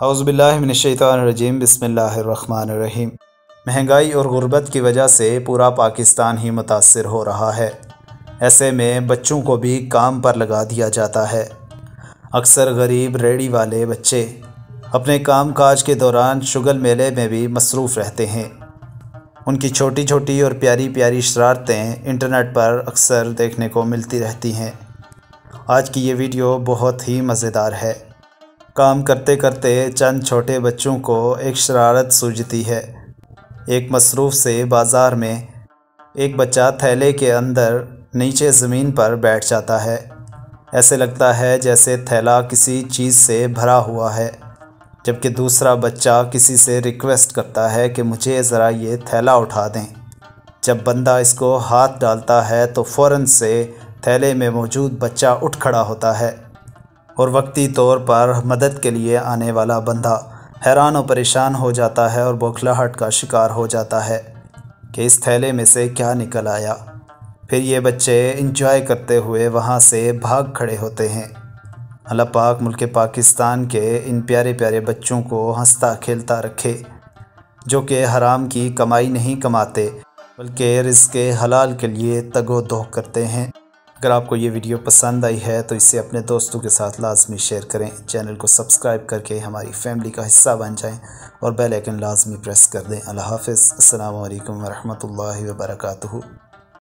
اعوذ باللہ من الشیطان الرجیم، بسم اللہ الرحمن الرحیم۔ مہنگائی اور غربت کی وجہ سے پورا پاکستان ہی متاثر ہو رہا ہے۔ ایسے میں بچوں کو بھی کام پر لگا دیا جاتا ہے۔ اکثر غریب، ریڑی والے بچے اپنے کام کاج کے دوران شگل میلے میں بھی مصروف رہتے ہیں۔ ان کی چھوٹی چھوٹی اور پیاری پیاری شرارتیں انٹرنیٹ پر اکثر دیکھنے کو ملتی رہتی ہیں۔ آج کی یہ ویڈیو بہت ہی مزیدار ہے۔ کام کرتے کرتے چند چھوٹے بچوں کو ایک شرارت سوجتی ہے۔ ایک مصروف سے بازار میں ایک بچہ تھیلے کے اندر نیچے زمین پر بیٹھ جاتا ہے۔ ایسے لگتا ہے جیسے تھیلا کسی چیز سے بھرا ہوا ہے۔ جبکہ دوسرا بچہ کسی سے ریکویسٹ کرتا ہے کہ مجھے ذرا یہ تھیلا اٹھا دیں۔ جب بندہ اس کو ہاتھ ڈالتا ہے تو فوراً سے تھیلے میں موجود بچہ اٹھ کھڑا ہوتا ہے۔ اور وقتی طور پر مدد کے لیے آنے والا بندہ حیران و پریشان ہو جاتا ہے اور بوکھلاہٹ کا شکار ہو جاتا ہے کہ اس تھیلے میں سے کیا نکل آیا۔ پھر یہ بچے انجوائے کرتے ہوئے وہاں سے بھاگ کھڑے ہوتے ہیں۔ اللہ پاک ملک پاکستان کے ان پیارے پیارے بچوں کو ہنستا کھیلتا رکھے، جو کہ حرام کی کمائی نہیں کماتے، بلکہ رزق حلال کے لیے تگ و دو کرتے ہیں۔ اگر آپ کو یہ ویڈیو پسند آئی ہے تو اسے اپنے دوستوں کے ساتھ لازمی شیئر کریں، چینل کو سبسکرائب کر کے ہماری فیملی کا حصہ بن جائیں اور بیل ایکن لازمی پریس کر دیں۔ اللہ حافظ۔ السلام علیکم ورحمۃ اللہ وبرکاتہ۔